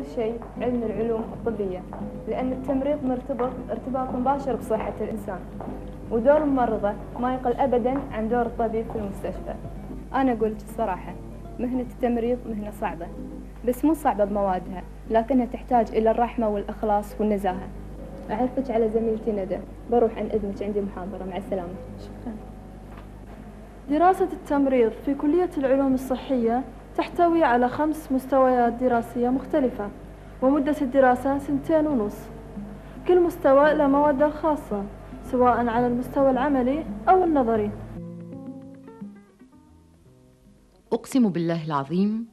كل شيء علم العلوم الطبية لأن التمريض مرتبط ارتباط مباشر بصحة الإنسان ودور الممرضة ما يقل أبدا عن دور الطبيب في المستشفى. أنا قلت الصراحة مهنة التمريض مهنة صعبة بس مو صعبة بموادها لكنها تحتاج إلى الرحمة والإخلاص والنزاهة. أعرفك على زميلتي ندى بروح عن إذنك عندي محاضرة. مع السلامة. شكرا. دراسة التمريض في كلية العلوم الصحية تحتوي على خمس مستويات دراسية مختلفة ومدة الدراسة سنتين ونص. كل مستوى له مواد خاصة سواء على المستوى العملي أو النظري. أقسم بالله العظيم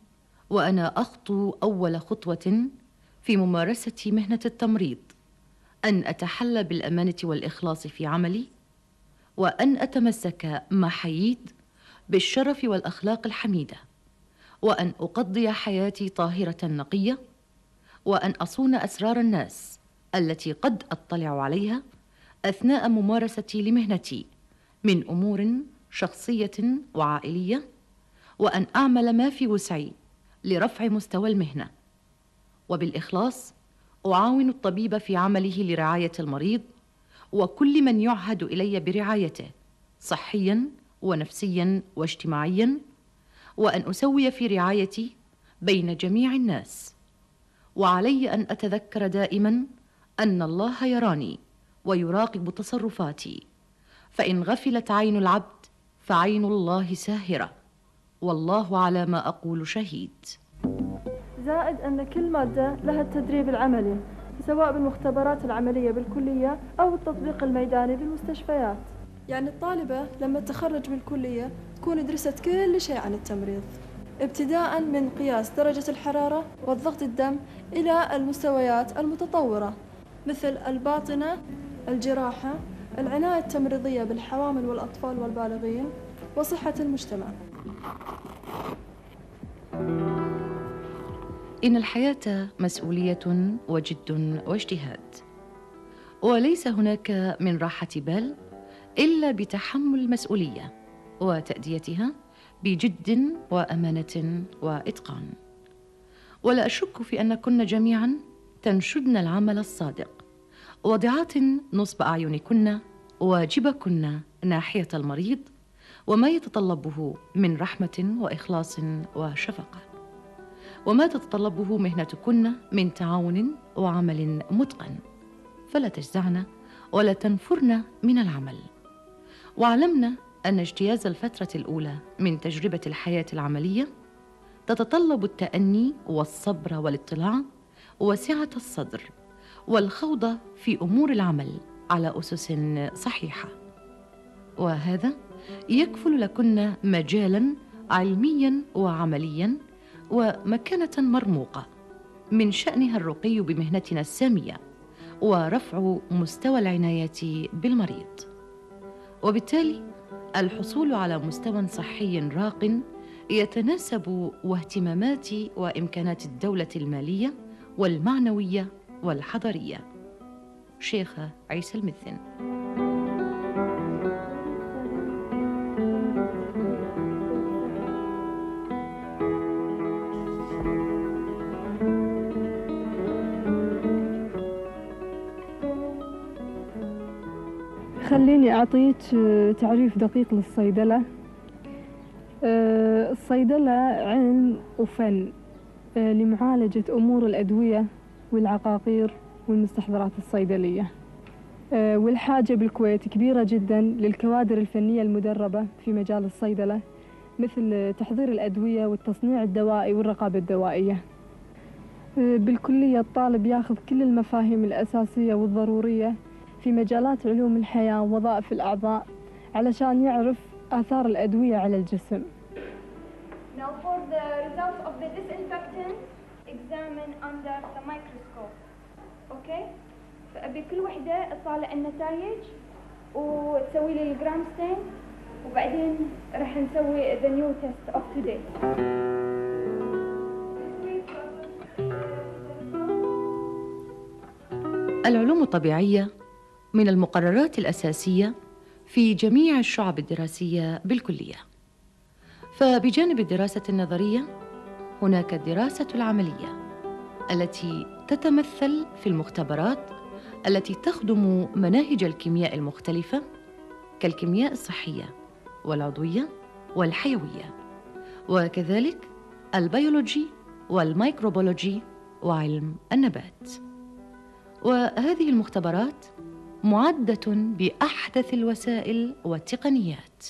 وأنا أخطو أول خطوة في ممارسة مهنة التمريض أن أتحلى بالأمانة والإخلاص في عملي وأن أتمسك ما حييت بالشرف والأخلاق الحميدة. وأن أقضي حياتي طاهرة نقية وأن أصون أسرار الناس التي قد أطلع عليها أثناء ممارستي لمهنتي من أمور شخصية وعائلية وأن أعمل ما في وسعي لرفع مستوى المهنة. وبالإخلاص أعاون الطبيب في عمله لرعاية المريض وكل من يعهد إلي برعايته صحيا ونفسيا واجتماعيا وأن أسوي في رعايتي بين جميع الناس. وعلي أن أتذكر دائما أن الله يراني ويراقب تصرفاتي. فإن غفلت عين العبد فعين الله ساهرة. والله على ما أقول شهيد. زائد أن كل مادة لها التدريب العملي سواء بالمختبرات العملية بالكلية أو التطبيق الميداني بالمستشفيات. يعني الطالبة لما تخرج بالكلية تكون درست كل شيء عن التمريض ابتداء من قياس درجة الحرارة والضغط الدم إلى المستويات المتطورة مثل الباطنة الجراحة العناية التمريضية بالحوامل والأطفال والبالغين وصحة المجتمع. إن الحياة مسؤولية وجد واجتهاد وليس هناك من راحة بال إلا بتحمل المسؤولية وتأديتها بجد وأمانة وإتقان. ولا أشك في أن كن جميعا تنشدن العمل الصادق. وضعات نصب أعينكن واجبكن ناحية المريض وما يتطلبه من رحمة وإخلاص وشفقة. وما تتطلبه مهنتكن من تعاون وعمل متقن. فلا تجزعن ولا تنفرن من العمل. وعلمنا أن اجتياز الفترة الأولى من تجربة الحياة العملية تتطلب التأني والصبر والاطلاع وسعة الصدر والخوض في أمور العمل على أسس صحيحة. وهذا يكفل لكن مجالا علميا وعمليا ومكانة مرموقة من شأنها الرقي بمهنتنا السامية ورفع مستوى العناية بالمريض. وبالتالي الحصول على مستوى صحي راق يتناسب واهتمامات وإمكانات الدولة المالية والمعنوية والحضرية. شيخه عيسى المثن خليني أعطيك آه، تعريف دقيق للصيدلة. آه، الصيدلة علم وفن آه، لمعالجة أمور الأدوية والعقاقير والمستحضرات الصيدلية. والحاجة بالكويت كبيرة جدا للكوادر الفنية المدربة في مجال الصيدلة مثل تحضير الأدوية والتصنيع الدوائي والرقابة الدوائية. بالكلية الطالب ياخذ كل المفاهيم الأساسية والضرورية في مجالات علوم الحياة ووظائف الأعضاء علشان يعرف آثار الأدوية على الجسم. Now for the results of the disinfectant, examine under the microscope. Okay? فأبي كل وحدة تطالع النتائج وتسوي لي الجرام ستين وبعدين راح نسوي the new test of today. العلوم الطبيعية من المقررات الأساسية في جميع الشعب الدراسية بالكلية. فبجانب الدراسة النظرية هناك الدراسة العملية التي تتمثل في المختبرات التي تخدم مناهج الكيمياء المختلفة كالكيمياء الصحية والعضوية والحيوية وكذلك البيولوجي والميكروبيولوجي وعلم النبات. وهذه المختبرات معدة بأحدث الوسائل والتقنيات.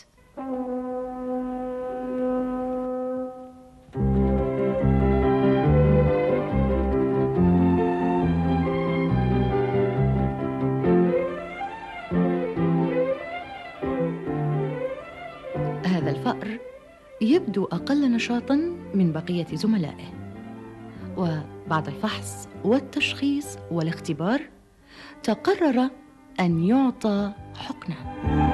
هذا الفأر يبدو أقل نشاطا من بقية زملائه. وبعد الفحص والتشخيص والاختبار تقرر أن يعطى حقنة.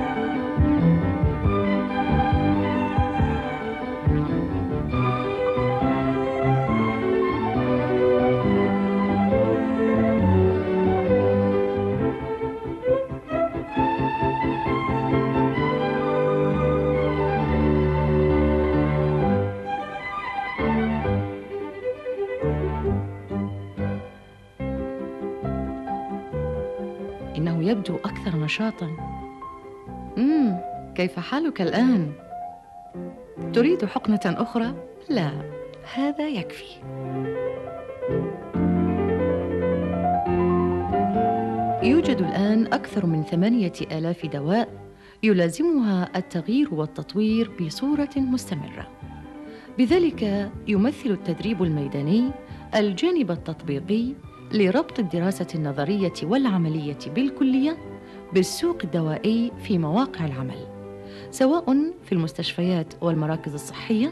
أكثر نشاطا مم كيف حالك الآن؟ تريد حقنة أخرى؟ لا هذا يكفي يوجد الآن أكثر من ثمانية آلاف دواء يلازمها التغيير والتطوير بصورة مستمرة بذلك يمثل التدريب الميداني الجانب التطبيقي لربط الدراسة النظرية والعملية بالكلية بالسوق الدوائي في مواقع العمل سواء في المستشفيات والمراكز الصحية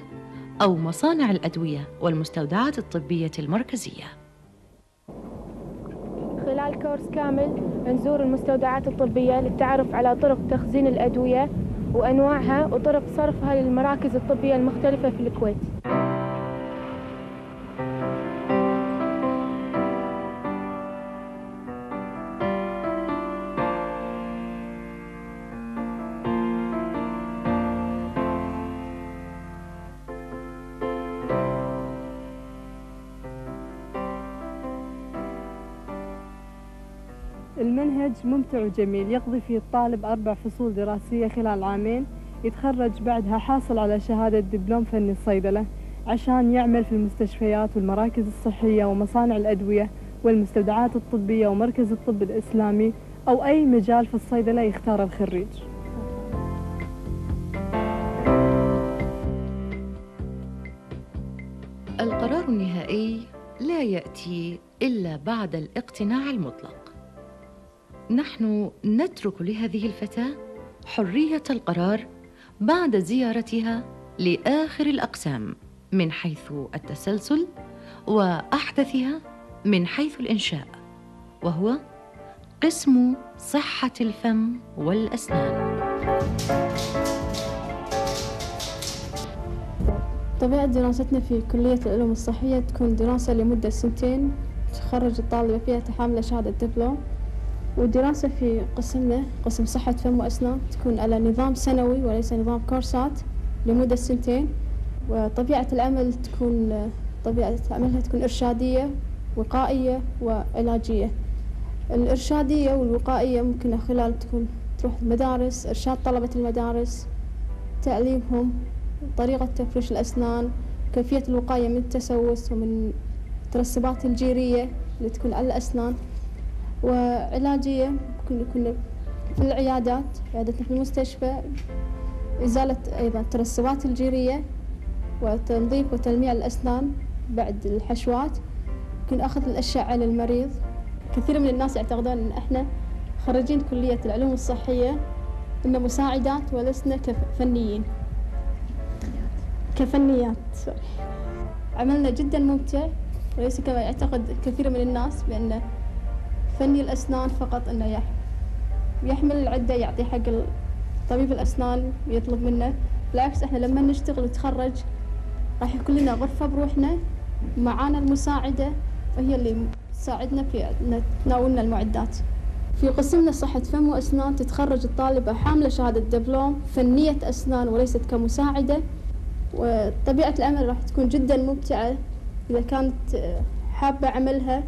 أو مصانع الأدوية والمستودعات الطبية المركزية. خلال كورس كامل نزور المستودعات الطبية للتعرف على طرق تخزين الأدوية وأنواعها وطرق صرفها للمراكز الطبية المختلفة في الكويت. المنهج ممتع وجميل. يقضي فيه الطالب أربع فصول دراسية خلال عامين. يتخرج بعدها حاصل على شهادة دبلوم فني الصيدلة عشان يعمل في المستشفيات والمراكز الصحية ومصانع الأدوية والمستودعات الطبية ومركز الطب الإسلامي أو أي مجال في الصيدلة يختار الخريج. القرار النهائي لا يأتي إلا بعد الاقتناع المطلق. نحن نترك لهذه الفتاة حرية القرار بعد زيارتها لآخر الأقسام من حيث التسلسل وأحدثها من حيث الإنشاء وهو قسم صحة الفم والأسنان. طبيعة دراستنا في كلية العلوم الصحية تكون دراسة لمدة سنتين تخرج الطالبة فيها تحامل شهادة دبلوم. والدراسة في قسمنا قسم صحة فم وأسنان تكون على نظام سنوي وليس نظام كورسات لمدة سنتين. وطبيعة العمل تكون طبيعة عملها تكون إرشادية وقائية وعلاجية. الإرشادية والوقائية ممكن خلال تكون تروح المدارس إرشاد طلبة المدارس تعليمهم طريقة تفريش الأسنان كيفية الوقاية من التسوس ومن الترسبات الجيرية اللي تكون على الأسنان. وعلاجية يكون في العيادات عيادتنا في المستشفى إزالة أيضا الترسبات الجيرية وتنظيف وتلميع الأسنان بعد الحشوات ممكن أخذ الأشعة للمريض كثير من الناس يعتقدون أن إحنا خريجين كلية العلوم الصحية إن مساعدات ولسنا كفنيين كفنيات. عملنا جدا ممتع وليس كما يعتقد كثير من الناس بأن فني الأسنان فقط أنه يح- يحمل العدة يعطي حق طبيب الأسنان ويطلب منه. بالعكس إحنا لما نشتغل ونتخرج راح يكون لنا غرفة بروحنا معانا المساعدة وهي اللي تساعدنا في تناولنا المعدات. في قسمنا صحة فم وأسنان تتخرج الطالبة حاملة شهادة دبلوم فنية أسنان وليست كمساعدة. وطبيعة العمل راح تكون جدا ممتعة إذا كانت حابة عملها.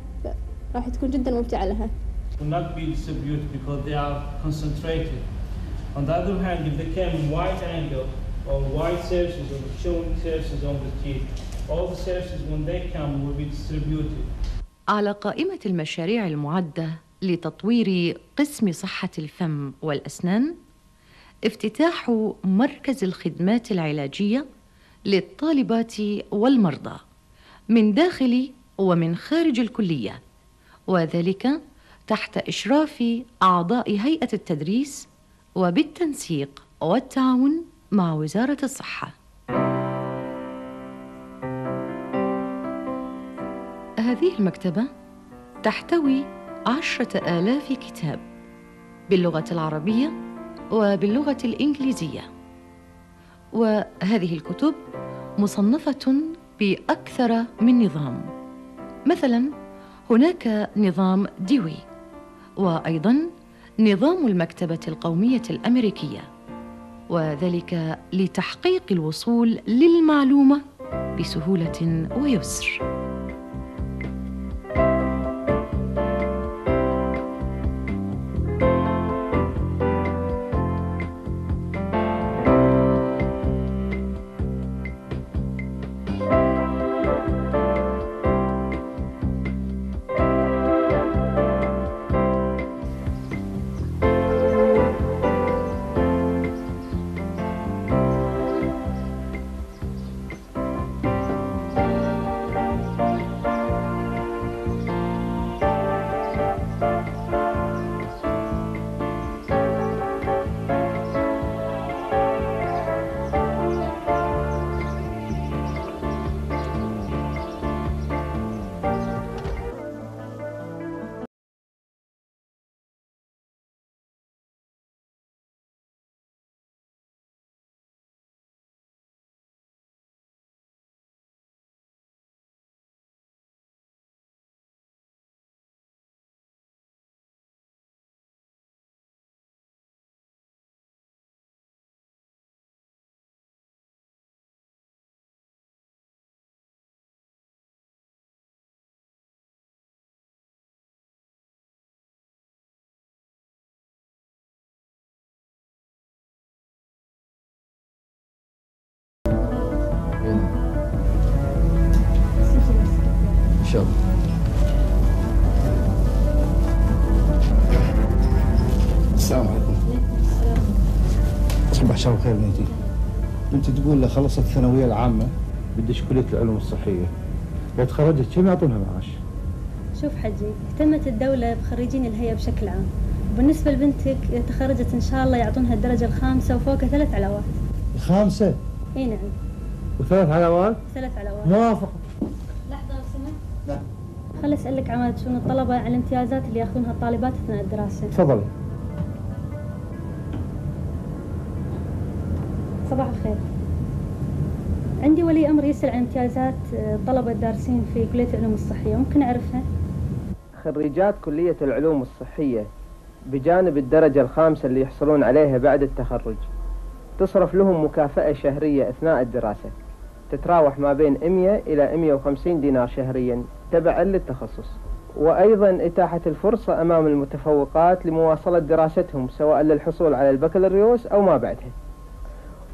راح تكون جدا ممتعة لها will not be distributed because they are concentrated. On the other hand, if they came wide angle or wide surfaces or showing surfaces on the teeth, all the surfaces when they come will be distributed. على قائمة المشاريع المعدة لتطوير قسم صحة الفم والأسنان افتتاح مركز الخدمات العلاجية للطالبات والمرضى من داخل ومن خارج الكلية وذلك تحت إشراف أعضاء هيئة التدريس وبالتنسيق والتعاون مع وزارة الصحة. هذه المكتبة تحتوي عشرة آلاف كتاب باللغة العربية وباللغة الإنجليزية. وهذه الكتب مصنفة بأكثر من نظام. مثلا هناك نظام ديوي وأيضا نظام المكتبة القومية الأمريكية وذلك لتحقيق الوصول للمعلومة بسهولة ويسر. شر خير نيتي أنت تقول له خلصت الثانوية العامة؟ بدش كليه العلوم الصحية. لو تخرجت كم يعطونها معاش؟ شوف حجي اهتمت الدولة بخريجين الهيئة بشكل عام. وبالنسبة لبنتك إذا تخرجت إن شاء الله يعطونها الدرجة الخامسة وفوقها ثلاث علاوات الخامسة؟ إي نعم. وثلاث علاوات ثلاث علاوات موافق. لحظة لو سمحت نعم خل أسألك عماد شنو الطلبة على الامتيازات اللي يأخذونها الطالبات أثناء الدراسة؟ تفضلي. عندي ولي أمر يسأل عن امتيازات آه، الطلبة الدارسين في كلية العلوم الصحية ممكن أعرفها؟ خريجات كلية العلوم الصحية بجانب الدرجة الخامسة اللي يحصلون عليها بعد التخرج. تصرف لهم مكافأة شهرية أثناء الدراسة. تتراوح ما بين 100 إلى 150 دينار شهريا تبعا للتخصص. وأيضا إتاحة الفرصة أمام المتفوقات لمواصلة دراستهم سواء للحصول على البكالوريوس أو ما بعدها.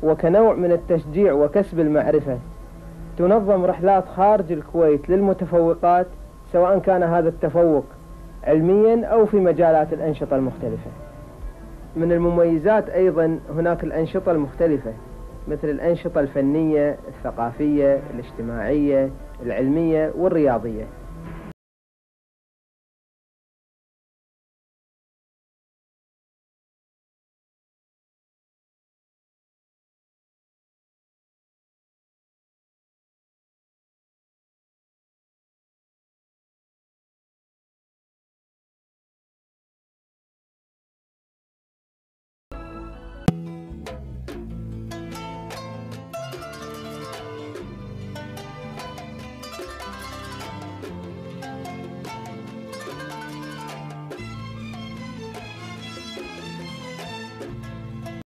وكنوع من التشجيع وكسب المعرفة. تنظم رحلات خارج الكويت للمتفوقات سواء كان هذا التفوق علميا أو في مجالات الأنشطة المختلفة. من المميزات أيضا هناك الأنشطة المختلفة مثل الأنشطة الفنية الثقافية الاجتماعية العلمية والرياضية.